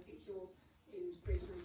I think you're in greater